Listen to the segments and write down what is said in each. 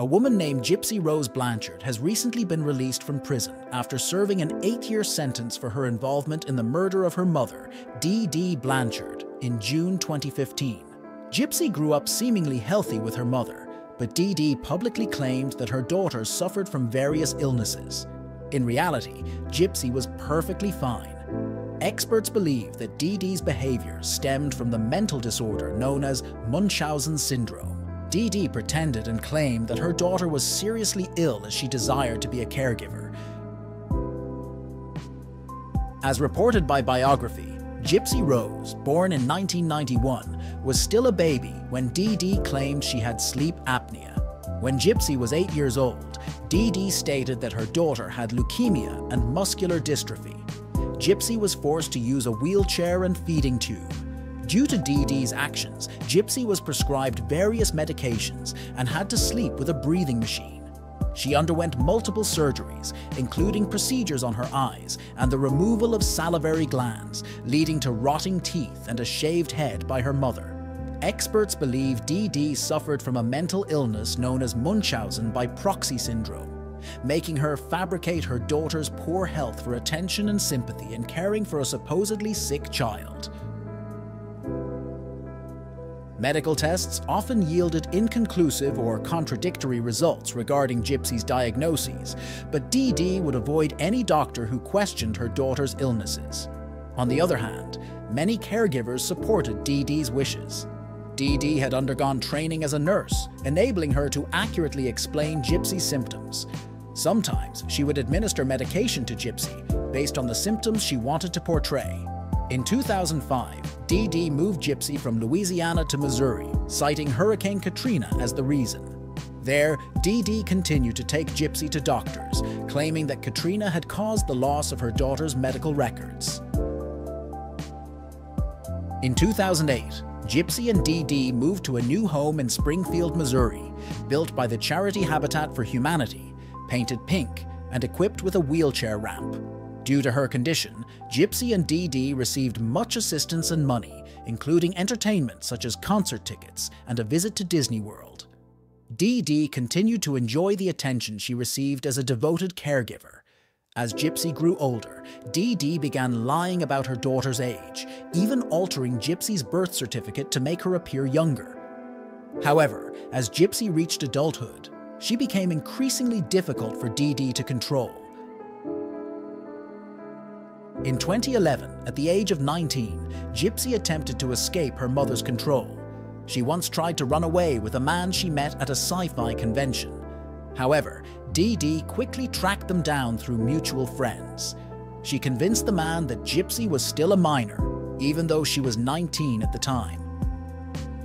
A woman named Gypsy Rose Blanchard has recently been released from prison after serving an eight-year sentence for her involvement in the murder of her mother, Dee Dee Blanchard, in June 2015. Gypsy grew up seemingly healthy with her mother, but Dee Dee publicly claimed that her daughter suffered from various illnesses. In reality, Gypsy was perfectly fine. Experts believe that Dee Dee's behavior stemmed from the mental disorder known as Munchausen syndrome. Dee Dee pretended and claimed that her daughter was seriously ill as she desired to be a caregiver. As reported by Biography, Gypsy Rose, born in 1991, was still a baby when Dee Dee claimed she had sleep apnea. When Gypsy was eight years old, Dee Dee stated that her daughter had leukemia and muscular dystrophy. Gypsy was forced to use a wheelchair and feeding tube. Due to Dee Dee's actions, Gypsy was prescribed various medications and had to sleep with a breathing machine. She underwent multiple surgeries, including procedures on her eyes and the removal of salivary glands, leading to rotting teeth and a shaved head by her mother. Experts believe Dee Dee suffered from a mental illness known as Munchausen by proxy syndrome, making her fabricate her daughter's poor health for attention and sympathy in caring for a supposedly sick child. Medical tests often yielded inconclusive or contradictory results regarding Gypsy's diagnoses, but Dee Dee would avoid any doctor who questioned her daughter's illnesses. On the other hand, many caregivers supported Dee Dee's wishes. Dee Dee had undergone training as a nurse, enabling her to accurately explain Gypsy's symptoms. Sometimes she would administer medication to Gypsy based on the symptoms she wanted to portray. In 2005, Dee Dee moved Gypsy from Louisiana to Missouri, citing Hurricane Katrina as the reason. There, Dee continued to take Gypsy to doctors, claiming that Katrina had caused the loss of her daughter's medical records. In 2008, Gypsy and Dee moved to a new home in Springfield, Missouri, built by the charity Habitat for Humanity, painted pink, and equipped with a wheelchair ramp. Due to her condition, Gypsy and Dee Dee received much assistance and money, including entertainment such as concert tickets and a visit to Disney World. Dee Dee continued to enjoy the attention she received as a devoted caregiver. As Gypsy grew older, Dee Dee began lying about her daughter's age, even altering Gypsy's birth certificate to make her appear younger. However, as Gypsy reached adulthood, she became increasingly difficult for Dee Dee to control. In 2011, at the age of 19, Gypsy attempted to escape her mother's control. She once tried to run away with a man she met at a sci-fi convention. However, Dee Dee quickly tracked them down through mutual friends. She convinced the man that Gypsy was still a minor, even though she was 19 at the time.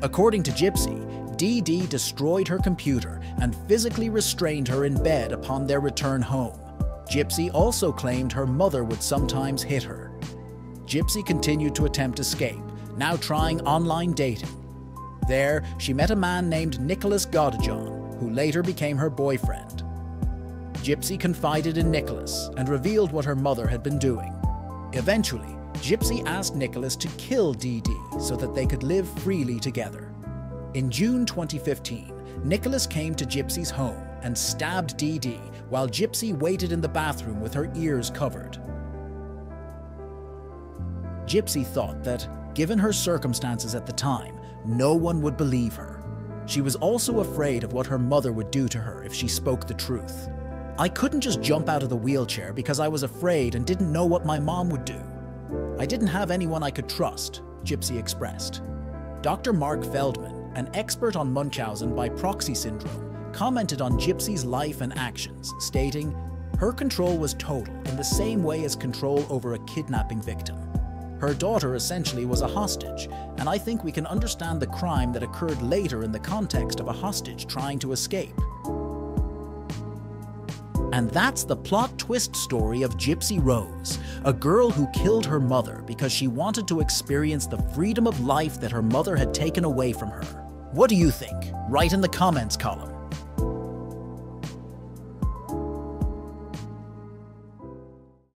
According to Gypsy, Dee Dee destroyed her computer and physically restrained her in bed upon their return home. Gypsy also claimed her mother would sometimes hit her. Gypsy continued to attempt escape, now trying online dating. There, she met a man named Nicholas Godejohn, who later became her boyfriend. Gypsy confided in Nicholas and revealed what her mother had been doing. Eventually, Gypsy asked Nicholas to kill Dee Dee so that they could live freely together. In June 2015, Nicholas came to Gypsy's home and stabbed Dee Dee while Gypsy waited in the bathroom with her ears covered. Gypsy thought that, given her circumstances at the time, no one would believe her. She was also afraid of what her mother would do to her if she spoke the truth. I couldn't just jump out of the wheelchair because I was afraid and didn't know what my mom would do. I didn't have anyone I could trust, Gypsy expressed. Dr. Marc Feldman, an expert on Munchausen by proxy syndrome, commented on Gypsy's life and actions, stating, Her control was total in the same way as control over a kidnapping victim. Her daughter essentially was a hostage, and I think we can understand the crime that occurred later in the context of a hostage trying to escape. And that's the plot twist story of Gypsy Rose, a girl who killed her mother because she wanted to experience the freedom of life that her mother had taken away from her. What do you think? Write in the comments column.